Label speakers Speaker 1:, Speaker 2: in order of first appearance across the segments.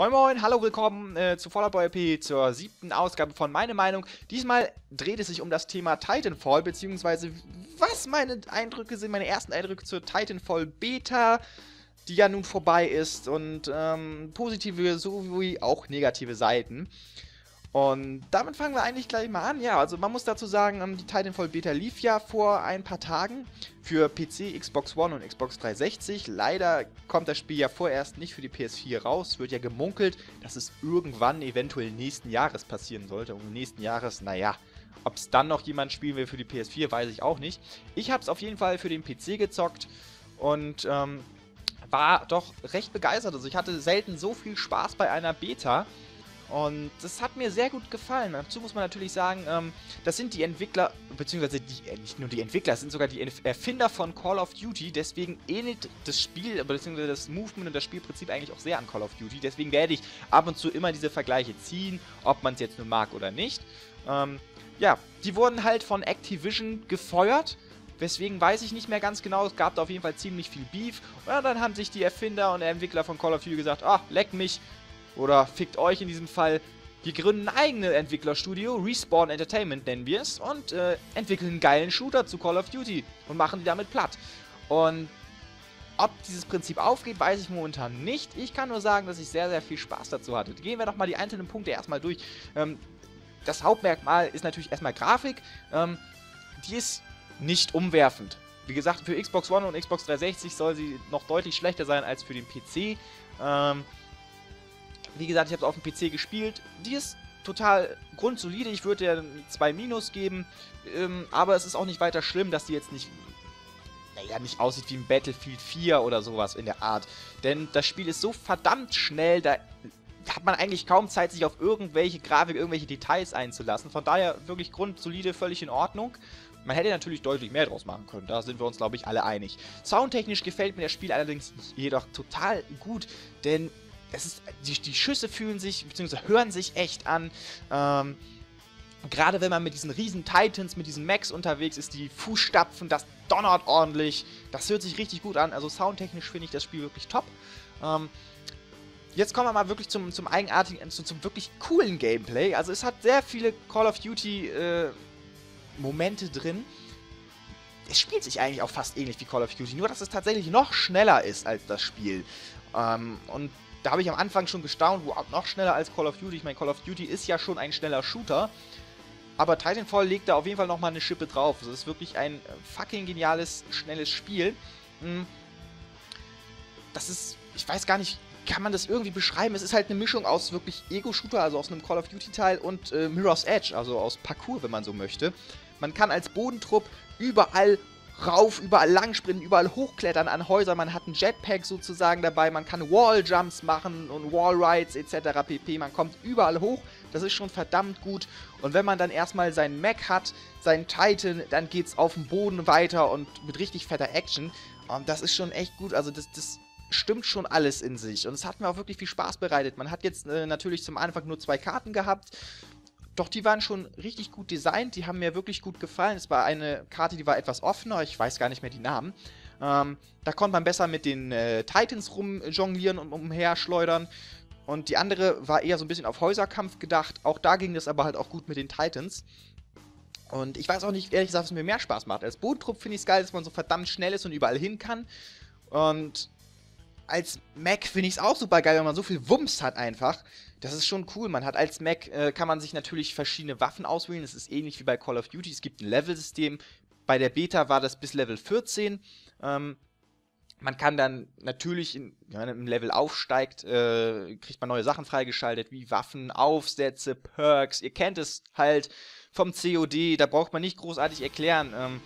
Speaker 1: Moin Moin, hallo, willkommen äh, zu Fallout Boy LP zur siebten Ausgabe von Meine Meinung. Diesmal dreht es sich um das Thema Titanfall, beziehungsweise was meine Eindrücke sind, meine ersten Eindrücke zur Titanfall Beta, die ja nun vorbei ist und ähm, positive sowie auch negative Seiten. Und damit fangen wir eigentlich gleich mal an. Ja, also man muss dazu sagen, ähm, die Titanfall Beta lief ja vor ein paar Tagen für PC, Xbox One und Xbox 360. Leider kommt das Spiel ja vorerst nicht für die PS4 raus. Wird ja gemunkelt, dass es irgendwann eventuell nächsten Jahres passieren sollte. Und nächsten Jahres, naja, ob es dann noch jemand spielen will für die PS4, weiß ich auch nicht. Ich habe es auf jeden Fall für den PC gezockt und ähm, war doch recht begeistert. Also ich hatte selten so viel Spaß bei einer Beta. Und das hat mir sehr gut gefallen. Dazu muss man natürlich sagen, ähm, das sind die Entwickler, beziehungsweise die, äh, nicht nur die Entwickler, das sind sogar die Erfinder von Call of Duty. Deswegen ähnelt das Spiel, beziehungsweise das Movement und das Spielprinzip eigentlich auch sehr an Call of Duty. Deswegen werde ich ab und zu immer diese Vergleiche ziehen, ob man es jetzt nur mag oder nicht. Ähm, ja, die wurden halt von Activision gefeuert. Weswegen weiß ich nicht mehr ganz genau. Es gab da auf jeden Fall ziemlich viel Beef. Und dann haben sich die Erfinder und Entwickler von Call of Duty gesagt, ah, leck mich, oder fickt euch in diesem Fall. Wir gründen ein eigenes Entwicklerstudio, Respawn Entertainment nennen wir es, und äh, entwickeln einen geilen Shooter zu Call of Duty und machen die damit platt. Und ob dieses Prinzip aufgeht, weiß ich momentan nicht. Ich kann nur sagen, dass ich sehr, sehr viel Spaß dazu hatte. Gehen wir doch mal die einzelnen Punkte erstmal durch. Ähm, das Hauptmerkmal ist natürlich erstmal Grafik. Ähm, die ist nicht umwerfend. Wie gesagt, für Xbox One und Xbox 360 soll sie noch deutlich schlechter sein als für den PC. Ähm, wie gesagt, ich habe es auf dem PC gespielt. Die ist total grundsolide. Ich würde ja zwei Minus geben. Ähm, aber es ist auch nicht weiter schlimm, dass die jetzt nicht, naja, nicht aussieht wie ein Battlefield 4 oder sowas in der Art. Denn das Spiel ist so verdammt schnell, da hat man eigentlich kaum Zeit, sich auf irgendwelche Grafik, irgendwelche Details einzulassen. Von daher wirklich grundsolide, völlig in Ordnung. Man hätte natürlich deutlich mehr draus machen können, da sind wir uns, glaube ich, alle einig. Soundtechnisch gefällt mir das Spiel allerdings jedoch total gut, denn es ist, die, die Schüsse fühlen sich, beziehungsweise hören sich echt an. Ähm, Gerade wenn man mit diesen riesen Titans, mit diesen Max unterwegs ist, die Fußstapfen, das donnert ordentlich. Das hört sich richtig gut an. Also soundtechnisch finde ich das Spiel wirklich top. Ähm, jetzt kommen wir mal wirklich zum, zum eigenartigen, zum, zum, wirklich coolen Gameplay. Also es hat sehr viele Call of Duty äh, Momente drin. Es spielt sich eigentlich auch fast ähnlich wie Call of Duty, nur dass es tatsächlich noch schneller ist als das Spiel. Ähm, und da habe ich am Anfang schon gestaunt, wo noch schneller als Call of Duty. Ich meine, Call of Duty ist ja schon ein schneller Shooter. Aber Titanfall legt da auf jeden Fall nochmal eine Schippe drauf. Das ist wirklich ein äh, fucking geniales, schnelles Spiel. Hm. Das ist, ich weiß gar nicht, kann man das irgendwie beschreiben? Es ist halt eine Mischung aus wirklich Ego-Shooter, also aus einem Call of Duty-Teil und äh, Mirror's Edge, also aus Parkour, wenn man so möchte. Man kann als Bodentrupp überall rauf, überall lang sprinten, überall hochklettern an Häuser. Man hat ein Jetpack sozusagen dabei, man kann Walljumps machen und Wallrides etc. pp. Man kommt überall hoch. Das ist schon verdammt gut. Und wenn man dann erstmal seinen Mac hat, seinen Titan, dann geht's auf dem Boden weiter und mit richtig fetter Action. Und das ist schon echt gut. Also das, das stimmt schon alles in sich. Und es hat mir auch wirklich viel Spaß bereitet. Man hat jetzt äh, natürlich zum Anfang nur zwei Karten gehabt. Doch die waren schon richtig gut designt, die haben mir wirklich gut gefallen. Es war eine Karte, die war etwas offener, ich weiß gar nicht mehr die Namen. Ähm, da konnte man besser mit den äh, Titans rumjonglieren und umherschleudern. Und die andere war eher so ein bisschen auf Häuserkampf gedacht. Auch da ging das aber halt auch gut mit den Titans. Und ich weiß auch nicht, ehrlich gesagt, was mir mehr Spaß macht. Als Bodentrupp finde ich es geil, dass man so verdammt schnell ist und überall hin kann. Und als Mac finde ich es auch super geil, wenn man so viel Wumms hat einfach. Das ist schon cool. Man hat als Mac, äh, kann man sich natürlich verschiedene Waffen auswählen. Das ist ähnlich wie bei Call of Duty. Es gibt ein Level-System. Bei der Beta war das bis Level 14. Ähm, man kann dann natürlich, in, wenn man im Level aufsteigt, äh, kriegt man neue Sachen freigeschaltet, wie Waffen, Aufsätze, Perks. Ihr kennt es halt vom COD, da braucht man nicht großartig erklären. Ähm,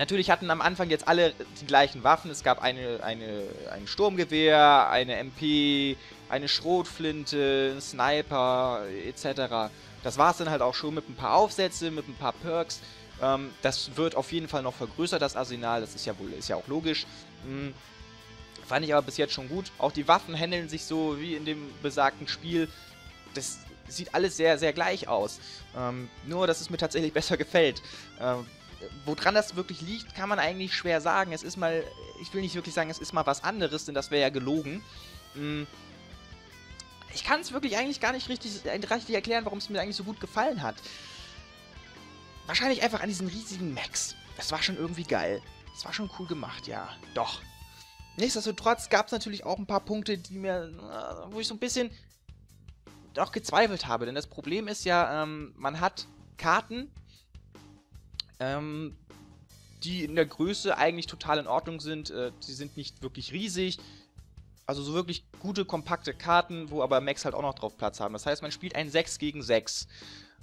Speaker 1: Natürlich hatten am Anfang jetzt alle die gleichen Waffen. Es gab eine, eine, ein Sturmgewehr, eine MP, eine Schrotflinte, ein Sniper etc. Das war es dann halt auch schon mit ein paar Aufsätze, mit ein paar Perks. Ähm, das wird auf jeden Fall noch vergrößert, das Arsenal. Das ist ja wohl, ist ja auch logisch. Hm. Fand ich aber bis jetzt schon gut. Auch die Waffen handeln sich so wie in dem besagten Spiel. Das sieht alles sehr, sehr gleich aus. Ähm, nur, dass es mir tatsächlich besser gefällt. Ähm, woran das wirklich liegt, kann man eigentlich schwer sagen. Es ist mal, ich will nicht wirklich sagen, es ist mal was anderes, denn das wäre ja gelogen. Hm, ich kann es wirklich eigentlich gar nicht richtig, richtig erklären, warum es mir eigentlich so gut gefallen hat. Wahrscheinlich einfach an diesen riesigen Max. Es war schon irgendwie geil. Es war schon cool gemacht, ja. Doch. Nichtsdestotrotz gab es natürlich auch ein paar Punkte, die mir, äh, wo ich so ein bisschen doch gezweifelt habe. Denn das Problem ist ja, ähm, man hat Karten, ähm, die in der Größe eigentlich total in Ordnung sind. Äh, sie sind nicht wirklich riesig. Also so wirklich gute, kompakte Karten, wo aber Max halt auch noch drauf Platz haben. Das heißt, man spielt ein 6 gegen 6.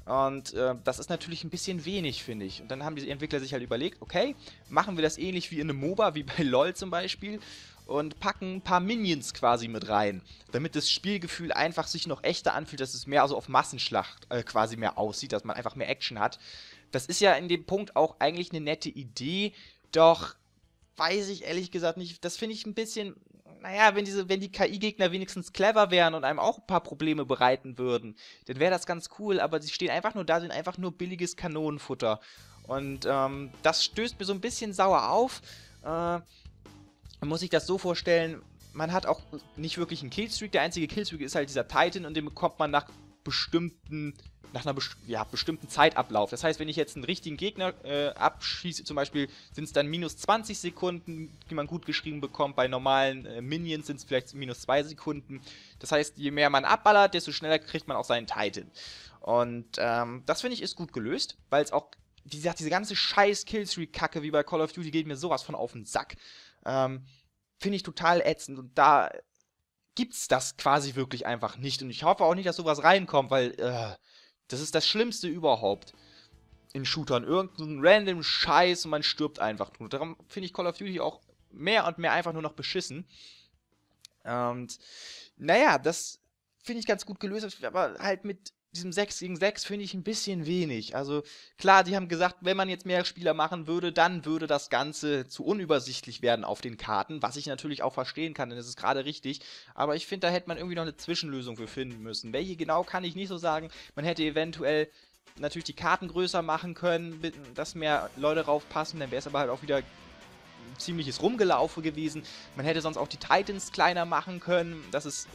Speaker 1: Und äh, das ist natürlich ein bisschen wenig, finde ich. Und dann haben die Entwickler sich halt überlegt, okay, machen wir das ähnlich wie in einem MOBA, wie bei LoL zum Beispiel, und packen ein paar Minions quasi mit rein, damit das Spielgefühl einfach sich noch echter anfühlt, dass es mehr also auf Massenschlacht äh, quasi mehr aussieht, dass man einfach mehr Action hat. Das ist ja in dem Punkt auch eigentlich eine nette Idee, doch weiß ich ehrlich gesagt nicht. Das finde ich ein bisschen, naja, wenn diese, wenn die KI-Gegner wenigstens clever wären und einem auch ein paar Probleme bereiten würden, dann wäre das ganz cool, aber sie stehen einfach nur da, sind einfach nur billiges Kanonenfutter. Und ähm, das stößt mir so ein bisschen sauer auf. Äh, muss sich das so vorstellen, man hat auch nicht wirklich einen Killstreak. Der einzige Killstreak ist halt dieser Titan und den bekommt man nach bestimmten nach einer best ja, bestimmten Zeitablauf. Das heißt, wenn ich jetzt einen richtigen Gegner äh, abschieße, zum Beispiel sind es dann minus 20 Sekunden, die man gut geschrieben bekommt. Bei normalen äh, Minions sind es vielleicht minus 2 Sekunden. Das heißt, je mehr man abballert, desto schneller kriegt man auch seinen Titan. Und ähm, das finde ich ist gut gelöst, weil es auch, wie gesagt, diese ganze scheiß Killstreak-Kacke wie bei Call of Duty geht mir sowas von auf den Sack. Ähm, finde ich total ätzend und da gibt's das quasi wirklich einfach nicht. Und ich hoffe auch nicht, dass sowas reinkommt, weil äh, das ist das Schlimmste überhaupt in Shootern. Irgendein random Scheiß und man stirbt einfach. Darum finde ich Call of Duty auch mehr und mehr einfach nur noch beschissen. Und naja, das finde ich ganz gut gelöst, aber halt mit diesem 6 gegen 6 finde ich ein bisschen wenig. Also klar, die haben gesagt, wenn man jetzt mehr Spieler machen würde, dann würde das Ganze zu unübersichtlich werden auf den Karten, was ich natürlich auch verstehen kann, denn das ist gerade richtig. Aber ich finde, da hätte man irgendwie noch eine Zwischenlösung für finden müssen. Welche genau kann ich nicht so sagen. Man hätte eventuell natürlich die Karten größer machen können, dass mehr Leute raufpassen, dann wäre es aber halt auch wieder ziemliches Rumgelaufe gewesen. Man hätte sonst auch die Titans kleiner machen können. Das ist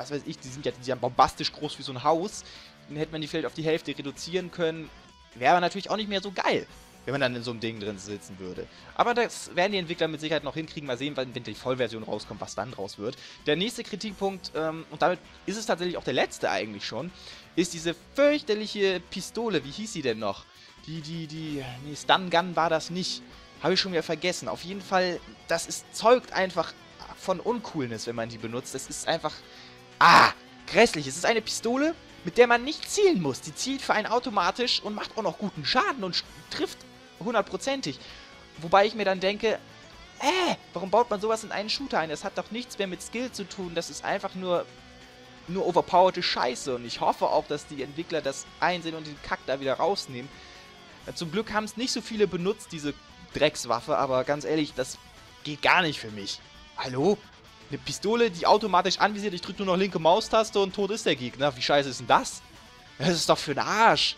Speaker 1: was weiß ich, die sind ja, die sind bombastisch groß wie so ein Haus. Dann hätte man die vielleicht auf die Hälfte reduzieren können. Wäre aber natürlich auch nicht mehr so geil, wenn man dann in so einem Ding drin sitzen würde. Aber das werden die Entwickler mit Sicherheit noch hinkriegen. Mal sehen, wenn die Vollversion rauskommt, was dann draus wird. Der nächste Kritikpunkt, ähm, und damit ist es tatsächlich auch der letzte eigentlich schon, ist diese fürchterliche Pistole. Wie hieß sie denn noch? Die, die, die, nee, Stun Gun war das nicht. Habe ich schon wieder vergessen. Auf jeden Fall, das ist, zeugt einfach von Uncoolness, wenn man die benutzt. Das ist einfach Ah, grässlich. Es ist eine Pistole, mit der man nicht zielen muss. Die zielt für einen automatisch und macht auch noch guten Schaden und trifft hundertprozentig. Wobei ich mir dann denke, äh, warum baut man sowas in einen Shooter ein? Das hat doch nichts mehr mit Skill zu tun. Das ist einfach nur, nur overpowerte Scheiße. Und ich hoffe auch, dass die Entwickler das einsehen und den Kack da wieder rausnehmen. Zum Glück haben es nicht so viele benutzt, diese Dreckswaffe. Aber ganz ehrlich, das geht gar nicht für mich. Hallo? Eine Pistole, die automatisch anvisiert, ich drücke nur noch linke Maustaste und tot ist der Gegner. Wie scheiße ist denn das? Das ist doch für den Arsch.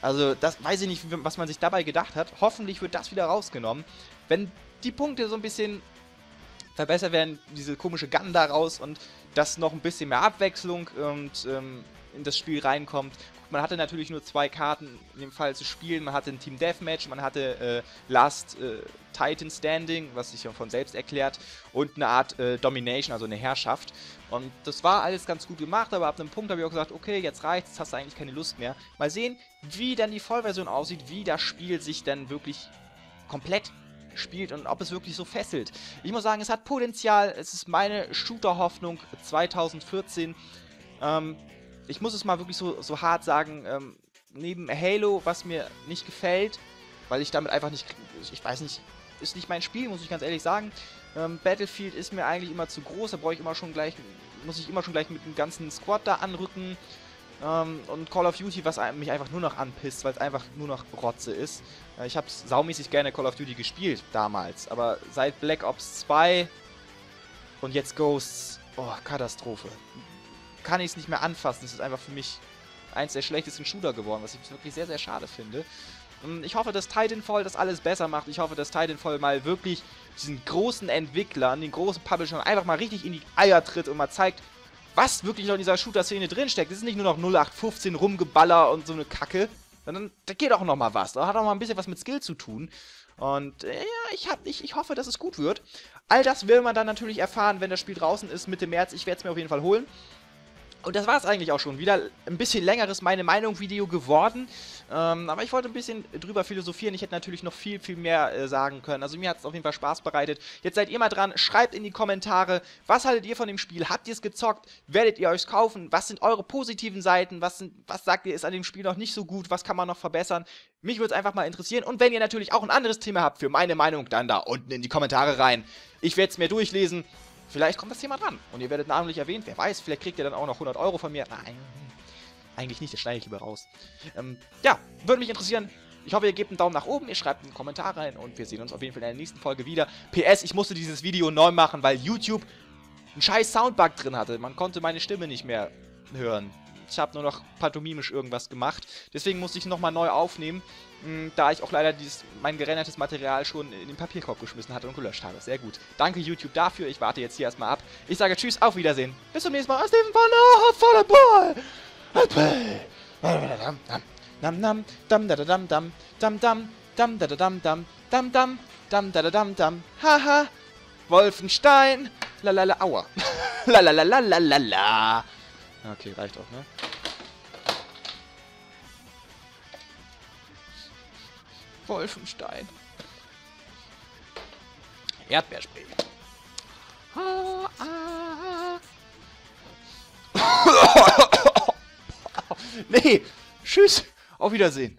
Speaker 1: Also, das weiß ich nicht, was man sich dabei gedacht hat. Hoffentlich wird das wieder rausgenommen. Wenn die Punkte so ein bisschen verbessert werden, diese komische Gun da raus und das noch ein bisschen mehr Abwechslung und ähm, in das Spiel reinkommt. Man hatte natürlich nur zwei Karten in dem Fall zu spielen. Man hatte ein Team Deathmatch, man hatte äh, Last äh, Titan Standing, was sich ja von selbst erklärt, und eine Art äh, Domination, also eine Herrschaft. Und das war alles ganz gut gemacht, aber ab einem Punkt habe ich auch gesagt, okay, jetzt reicht's, jetzt hast du eigentlich keine Lust mehr. Mal sehen, wie dann die Vollversion aussieht, wie das Spiel sich dann wirklich komplett spielt und ob es wirklich so fesselt. Ich muss sagen, es hat Potenzial, es ist meine Shooter-Hoffnung 2014. Ähm, ich muss es mal wirklich so, so hart sagen, ähm, neben Halo, was mir nicht gefällt, weil ich damit einfach nicht, ich weiß nicht, ist nicht mein Spiel, muss ich ganz ehrlich sagen. Ähm, Battlefield ist mir eigentlich immer zu groß, da brauche ich immer schon gleich, muss ich immer schon gleich mit dem ganzen Squad da anrücken. Ähm, und Call of Duty, was mich einfach nur noch anpisst, weil es einfach nur noch Rotze ist. Äh, ich habe saumäßig gerne Call of Duty gespielt damals, aber seit Black Ops 2 und jetzt Ghosts, oh, Katastrophe kann ich es nicht mehr anfassen. Es ist einfach für mich eins der schlechtesten Shooter geworden, was ich wirklich sehr, sehr schade finde. Und ich hoffe, dass Titanfall das alles besser macht. Ich hoffe, dass Titanfall mal wirklich diesen großen Entwicklern, den großen Publishern einfach mal richtig in die Eier tritt und mal zeigt, was wirklich noch in dieser Shooter-Szene drinsteckt. Es ist nicht nur noch 0815 Rumgeballer und so eine Kacke, sondern da geht auch noch mal was. Da hat auch mal ein bisschen was mit Skill zu tun. Und äh, ja, ich, hab, ich, ich hoffe, dass es gut wird. All das will man dann natürlich erfahren, wenn das Spiel draußen ist, Mitte März. Ich werde es mir auf jeden Fall holen. Und das war es eigentlich auch schon. Wieder ein bisschen längeres Meine Meinung Video geworden. Ähm, aber ich wollte ein bisschen drüber philosophieren. Ich hätte natürlich noch viel, viel mehr äh, sagen können. Also mir hat es auf jeden Fall Spaß bereitet. Jetzt seid ihr mal dran. Schreibt in die Kommentare, was haltet ihr von dem Spiel? Habt ihr es gezockt? Werdet ihr euch kaufen? Was sind eure positiven Seiten? Was, sind, was sagt ihr, ist an dem Spiel noch nicht so gut? Was kann man noch verbessern? Mich würde es einfach mal interessieren. Und wenn ihr natürlich auch ein anderes Thema habt für meine Meinung, dann da unten in die Kommentare rein. Ich werde es mir durchlesen. Vielleicht kommt das Thema dran und ihr werdet namentlich erwähnt. Wer weiß, vielleicht kriegt ihr dann auch noch 100 Euro von mir. Nein, eigentlich nicht, das schneide ich lieber raus. Ähm, ja, würde mich interessieren. Ich hoffe, ihr gebt einen Daumen nach oben, ihr schreibt einen Kommentar rein und wir sehen uns auf jeden Fall in der nächsten Folge wieder. PS, ich musste dieses Video neu machen, weil YouTube einen scheiß Soundbug drin hatte. Man konnte meine Stimme nicht mehr hören. Ich habe nur noch pantomimisch irgendwas gemacht. Deswegen musste ich nochmal neu aufnehmen, mh, hm, da ich auch leider dieses, mein gerendertes Material schon in den Papierkorb geschmissen hatte und gelöscht habe. Sehr gut. Danke YouTube dafür. Ich warte jetzt hier erstmal ab. Ich sage Tschüss, auf Wiedersehen. Bis zum nächsten Mal. Steven von Volleyball. Nam nam dam da da dam dam dam dam dam da da dam dam dam dam dam da da dam dam haha Wolfenstein la la la aua la la la la la la la Okay, reicht auch, ne? Wolfenstein. Erdbeerspray. Ah, ah. nee, tschüss, auf Wiedersehen.